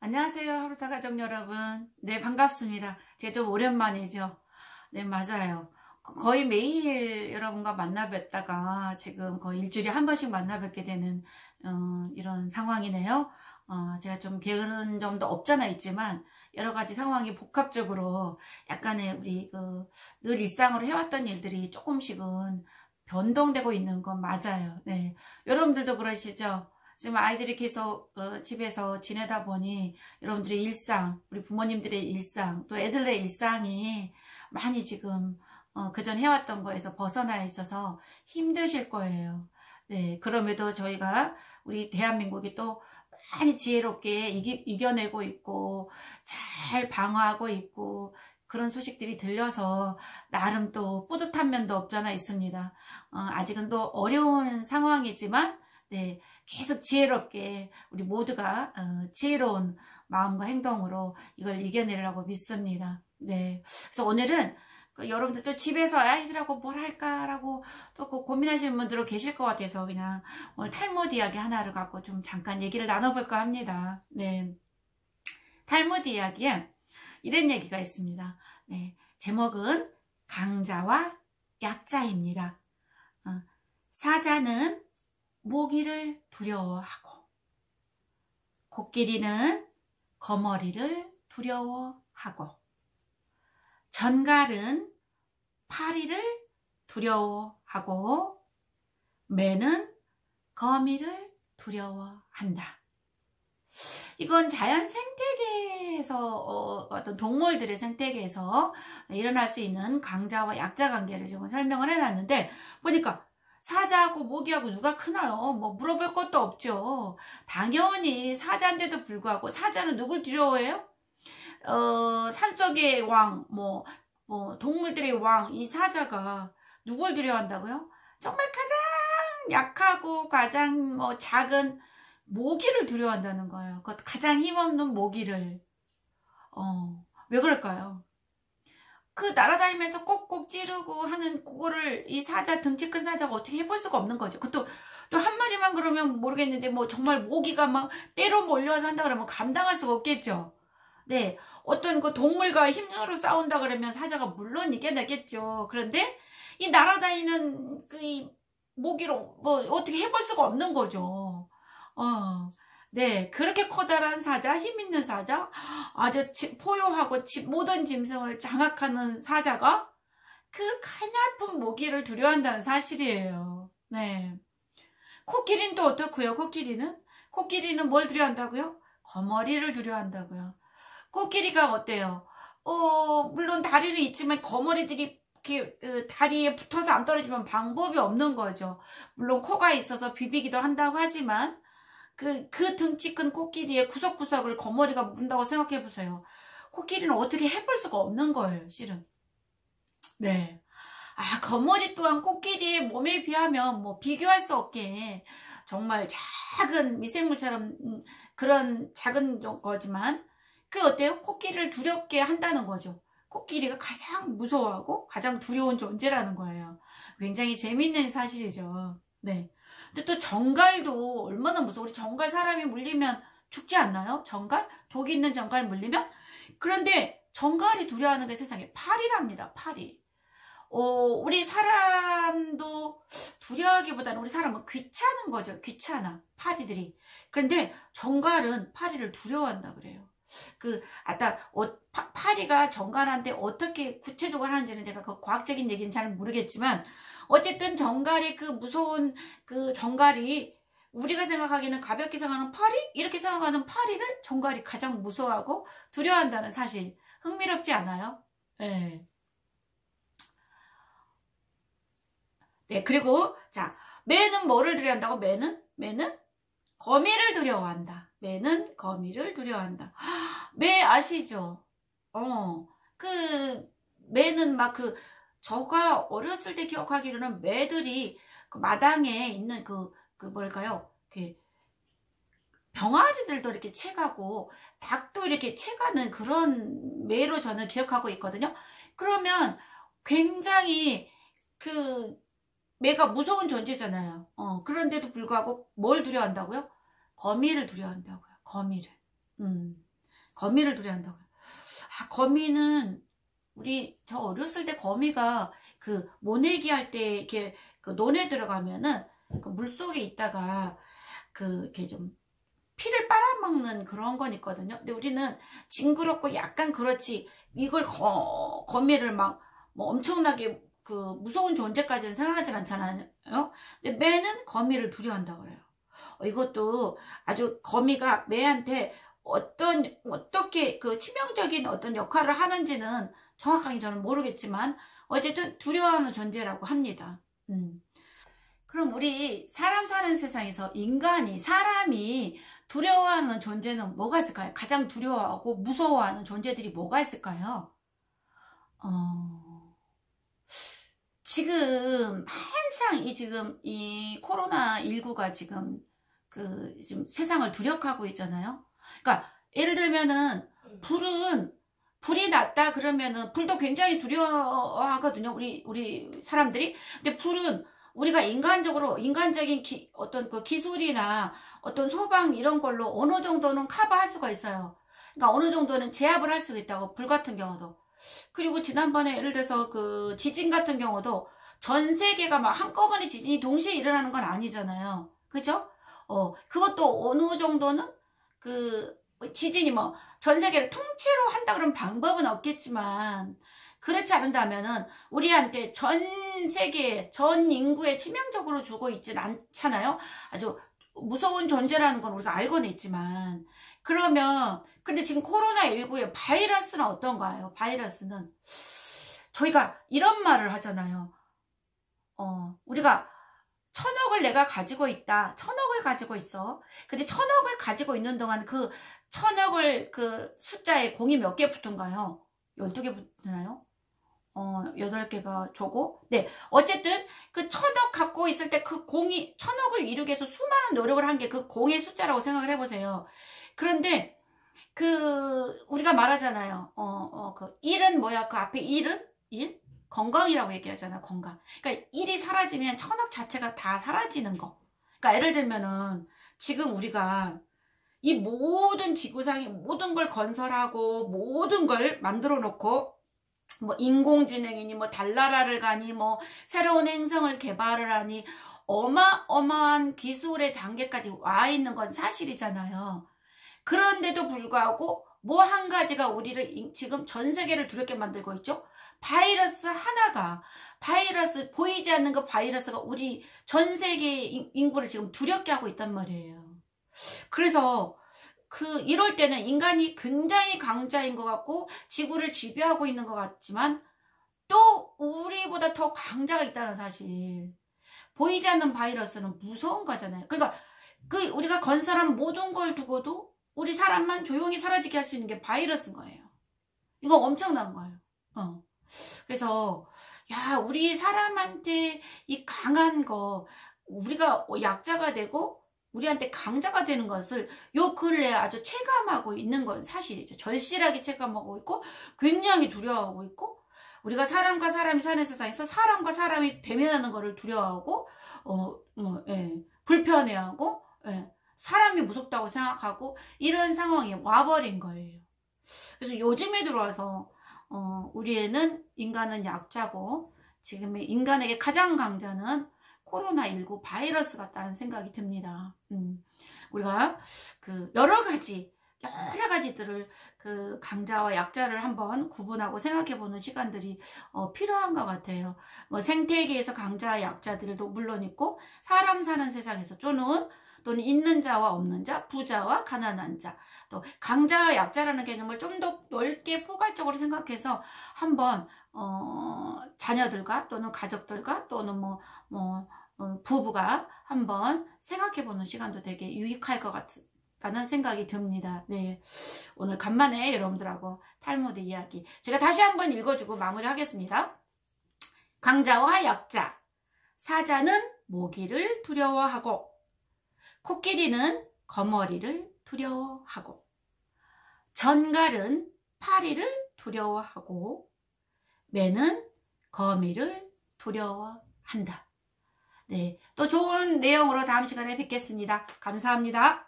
안녕하세요. 하루타 가족 여러분. 네, 반갑습니다. 제가 좀 오랜만이죠. 네, 맞아요. 거의 매일 여러분과 만나 뵙다가 지금 거의 일주일에 한 번씩 만나 뵙게 되는 어, 이런 상황이네요. 어, 제가 좀 게으른 점도 없잖아 있지만 여러 가지 상황이 복합적으로 약간의 우리 그 늘 일상으로 해왔던 일들이 조금씩은 변동되고 있는 건 맞아요. 네, 여러분들도 그러시죠? 지금 아이들이 계속 어, 집에서 지내다 보니 여러분들의 일상, 우리 부모님들의 일상, 또 애들의 일상이 많이 지금 어, 그전 해왔던 거에서 벗어나 있어서 힘드실 거예요. 네, 그럼에도 저희가 우리 대한민국이 또 많이 지혜롭게 이기, 이겨내고 있고 잘 방어하고 있고 그런 소식들이 들려서 나름 또 뿌듯한 면도 없잖아 있습니다. 어, 아직은 또 어려운 상황이지만 네, 계속 지혜롭게 우리 모두가 어, 지혜로운 마음과 행동으로 이걸 이겨내려고 믿습니다. 네, 그래서 오늘은 그 여러분들 도 집에서 아이들하고 뭘 할까라고 또 그 고민하시는 분들도 계실 것 같아서 그냥 오늘 탈무드 이야기 하나를 갖고 좀 잠깐 얘기를 나눠볼까 합니다. 네, 탈무드 이야기에 이런 얘기가 있습니다. 네, 제목은 강자와 약자입니다. 어, 사자는 모기를 두려워하고 코끼리는 거머리를 두려워하고 전갈은 파리를 두려워하고 매는 거미를 두려워한다. 이건 자연 생태계에서 어, 떤 동물들의 생태계에서 일어날 수 있는 강자와 약자 관계를 지금 설명을 해놨는데 보니까 사자하고 모기하고 누가 크나요? 뭐 물어볼 것도 없죠. 당연히 사자인데도 불구하고 사자는 누굴 두려워해요? 어, 산속의 왕, 뭐, 뭐 동물들의 왕, 이 사자가 누굴 두려워한다고요? 정말 가장 약하고 가장 뭐 작은 모기를 두려워한다는 거예요. 그 가장 힘없는 모기를. 어, 왜 그럴까요? 그 날아다니면서 꼭꼭 찌르고 하는 그거를 이 사자 등치 큰 사자가 어떻게 해볼 수가 없는 거죠. 그것도 또 한 마리만 그러면 모르겠는데 뭐 정말 모기가 막 때로 몰려와서 한다 그러면 감당할 수가 없겠죠. 네, 어떤 그 동물과 힘으로 싸운다 그러면 사자가 물론 이겨내겠죠. 그런데 이 날아다니는 그 모기로 뭐 어떻게 해볼 수가 없는 거죠. 어. 네, 그렇게 커다란 사자, 힘 있는 사자, 아주 포효하고 모든 짐승을 장악하는 사자가 그 가냘픈 모기를 두려워한다는 사실이에요. 네. 코끼리는 또 어떻고요? 코끼리는? 코끼리는 뭘 두려워한다고요? 거머리를 두려워한다고요. 코끼리가 어때요? 어, 물론 다리는 있지만 거머리들이 이렇게 그 다리에 붙어서 안 떨어지면 방법이 없는 거죠. 물론 코가 있어서 비비기도 한다고 하지만 그, 그 등치 큰 코끼리의 구석구석을 거머리가 문다고 생각해 보세요. 코끼리는 어떻게 해볼 수가 없는 거예요, 실은. 네. 아, 거머리 또한 코끼리의 몸에 비하면 뭐 비교할 수 없게 정말 작은 미생물처럼 음, 그런 작은 거지만 그 어때요? 코끼리를 두렵게 한다는 거죠. 코끼리가 가장 무서워하고 가장 두려운 존재라는 거예요. 굉장히 재밌는 사실이죠. 네. 근데 또 정갈도 얼마나 무서워. 우리 정갈 사람이 물리면 죽지 않나요? 정갈? 독이 있는 정갈 물리면? 그런데 정갈이 두려워하는 게 세상에 파리랍니다. 파리. 어, 우리 사람도 두려워하기보다는 우리 사람은 귀찮은 거죠. 귀찮아. 파리들이. 그런데 정갈은 파리를 두려워한다 그래요. 그, 아까, 어, 파, 파리가 정갈한테 어떻게 구체적으로 하는지는 제가 그 과학적인 얘기는 잘 모르겠지만, 어쨌든 정갈이 그 무서운 그 정갈이 우리가 생각하기에는 가볍게 생각하는 파리? 이렇게 생각하는 파리를 정갈이 가장 무서워하고 두려워한다는 사실. 흥미롭지 않아요? 네. 네, 그리고, 자, 매는 뭐를 두려워한다고? 매는? 매는? 거미를 두려워한다. 매는 거미를 두려워한다. 매 아시죠? 어, 그, 매는 막 그, 저가 어렸을 때 기억하기로는 매들이 그 마당에 있는 그, 그 뭘까요? 그 병아리들도 이렇게 채가고 닭도 이렇게 채가는 그런 매로 저는 기억하고 있거든요. 그러면 굉장히 그 매가 무서운 존재잖아요. 어, 그런데도 불구하고 뭘 두려워한다고요? 거미를 두려워한다고요. 거미를. 음. 거미를 두려워한다고요. 아, 거미는 우리 저 어렸을 때 거미가 그 모내기 할 때 이렇게 그 논에 들어가면은 그 물속에 있다가 그 이렇게 좀 피를 빨아먹는 그런 건 있거든요. 근데 우리는 징그럽고 약간 그렇지 이걸 거, 거미를 막 뭐 엄청나게 그 무서운 존재까지는 생각하진 않잖아요. 근데 매는 거미를 두려워한다 그래요. 어, 이것도 아주 거미가 매한테 어떤 어떻게 그 치명적인 어떤 역할을 하는지는 정확하게 저는 모르겠지만 어쨌든 두려워하는 존재라고 합니다. 음. 그럼 우리 사람 사는 세상에서 인간이 사람이 두려워하는 존재는 뭐가 있을까요? 가장 두려워하고 무서워하는 존재들이 뭐가 있을까요? 어... 지금 한창 이 지금 이 코로나 19가 지금 그 지금 세상을 두렵하고 있잖아요. 그러니까 예를 들면은 불은 불이 났다 그러면은 불도 굉장히 두려워하거든요. 우리 우리 사람들이. 근데 불은 우리가 인간적으로 인간적인 기, 어떤 그 기술이나 어떤 소방 이런 걸로 어느 정도는 커버할 수가 있어요. 그러니까 어느 정도는 제압을 할 수가 있다고 불 같은 경우도. 그리고 지난번에 예를 들어서 그 지진 같은 경우도 전 세계가 막 한꺼번에 지진이 동시에 일어나는 건 아니잖아요. 그죠? 어, 그것도 어느 정도는 그 지진이 뭐 전 세계를 통째로 한다 그런 방법은 없겠지만 그렇지 않은다면은 우리한테 전 세계 전 인구에 치명적으로 주고 있진 않잖아요. 아주 무서운 존재라는 건 우리가 알고는 있지만 그러면 근데 지금 코로나19의 바이러스는 어떤가요? 바이러스는 저희가 이런 말을 하잖아요. 어, 우리가 천억을 내가 가지고 있다. 천억을 가지고 있어. 근데 천억을 가지고 있는 동안 그 천억을 그 숫자에 공이 몇 개 붙은가요? 12개 붙나요? 어, 8개가 저고. 네. 어쨌든 그 천억 갖고 있을 때 그 공이 천억을 이루기 위해서 수많은 노력을 한 게 그 공의 숫자라고 생각을 해보세요. 그런데 그 우리가 말하잖아요. 어, 어, 그 1은 뭐야? 그 앞에 1은 1? 건강이라고 얘기하잖아, 건강. 그러니까 일이 사라지면 천억 자체가 다 사라지는 거. 그러니까 예를 들면은 지금 우리가 이 모든 지구상의 모든 걸 건설하고 모든 걸 만들어 놓고 뭐 인공지능이니 뭐 달나라를 가니 뭐 새로운 행성을 개발을 하니 어마어마한 기술의 단계까지 와 있는 건 사실이잖아요. 그런데도 불구하고 뭐 한 가지가 우리를 지금 전 세계를 두렵게 만들고 있죠. 바이러스 하나가 바이러스 보이지 않는 그 바이러스가 우리 전 세계 인구를 지금 두렵게 하고 있단 말이에요. 그래서 그 이럴 때는 인간이 굉장히 강자인 것 같고 지구를 지배하고 있는 것 같지만 또 우리보다 더 강자가 있다는 사실. 보이지 않는 바이러스는 무서운 거잖아요. 그러니까 그 우리가 건설한 모든 걸 두고도 우리 사람만 조용히 사라지게 할 수 있는 게 바이러스인 거예요. 이거 엄청난 거예요. 어. 그래서 야 우리 사람한테 이 강한 거 우리가 약자가 되고 우리한테 강자가 되는 것을 요 근래 아주 체감하고 있는 건 사실이죠. 절실하게 체감하고 있고 굉장히 두려워하고 있고 우리가 사람과 사람이 사는 세상에서 사람과 사람이 대면하는 것을 두려워하고 어, 뭐, 예, 불편해하고 예, 사람이 무섭다고 생각하고 이런 상황이 와버린 거예요. 그래서 요즘에 들어와서 어, 우리 애는 인간은 약자고 지금의 인간에게 가장 강자는 코로나19 바이러스 같다는 생각이 듭니다. 음, 우리가 그 여러 가지 여러 가지들을 그 강자와 약자를 한번 구분하고 생각해 보는 시간들이 어, 필요한 것 같아요. 뭐 생태계에서 강자와 약자들도 물론 있고 사람 사는 세상에서 쪼는 또는 있는 자와 없는 자, 부자와 가난한 자, 또 강자와 약자라는 개념을 좀 더 넓게 포괄적으로 생각해서 한번 어, 자녀들과 또는 가족들과 또는 뭐, 뭐 어, 부부가 한번 생각해보는 시간도 되게 유익할 것 같다는 생각이 듭니다. 네, 오늘 간만에 여러분들하고 탈무드 이야기 제가 다시 한번 읽어주고 마무리하겠습니다. 강자와 약자, 사자는 모기를 두려워하고 코끼리는 거머리를 두려워하고 전갈은 파리를 두려워하고 매는 거미를 두려워한다. 네, 또 좋은 내용으로 다음 시간에 뵙겠습니다. 감사합니다.